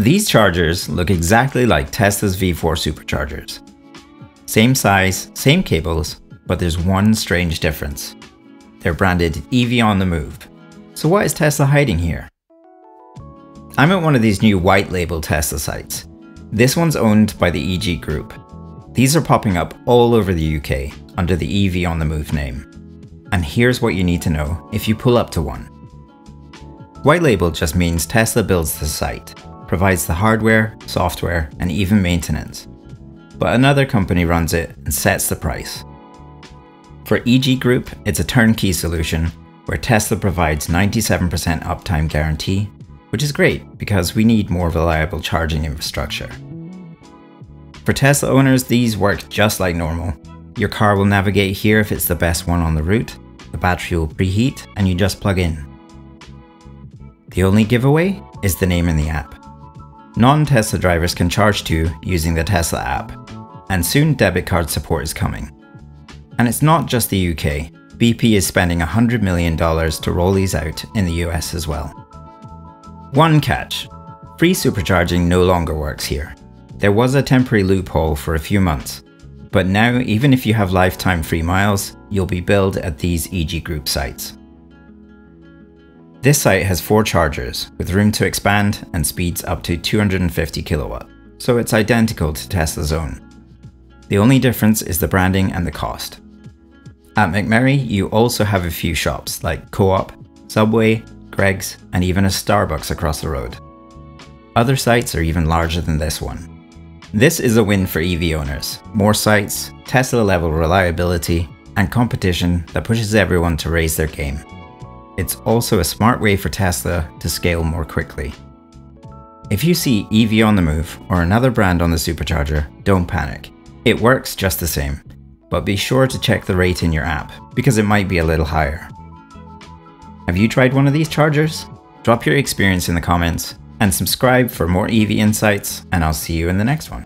These chargers look exactly like Tesla's V4 superchargers. Same size, same cables, but there's one strange difference. They're branded EV on the move. So what is Tesla hiding here? I'm at one of these new white label Tesla sites. This one's owned by the EG Group. These are popping up all over the UK under the EV on the move name. And here's what you need to know if you pull up to one. White label just means Tesla builds the site, provides the hardware, software, and even maintenance. But another company runs it and sets the price. For EG Group, it's a turnkey solution where Tesla provides 97% uptime guarantee, which is great because we need more reliable charging infrastructure. For Tesla owners, these work just like normal. Your car will navigate here if it's the best one on the route, the battery will preheat, and you just plug in. The only giveaway is the name in the app. Non-Tesla drivers can charge too using the Tesla app, and soon debit card support is coming. And it's not just the UK, BP is spending $100 million to roll these out in the US as well. One catch, free supercharging no longer works here. There was a temporary loophole for a few months, but now even if you have lifetime free miles, you'll be billed at these EG Group sites. This site has four chargers, with room to expand and speeds up to 250 kilowatt, so it's identical to Tesla's own. The only difference is the branding and the cost. At Macmerry, you also have a few shops like Co-op, Subway, Greggs, and even a Starbucks across the road. Other sites are even larger than this one. This is a win for EV owners. More sites, Tesla level reliability, and competition that pushes everyone to raise their game. It's also a smart way for Tesla to scale more quickly. If you see EV on the move or another brand on the supercharger, don't panic. It works just the same, but be sure to check the rate in your app because it might be a little higher. Have you tried one of these chargers? Drop your experience in the comments and subscribe for more EV insights and I'll see you in the next one.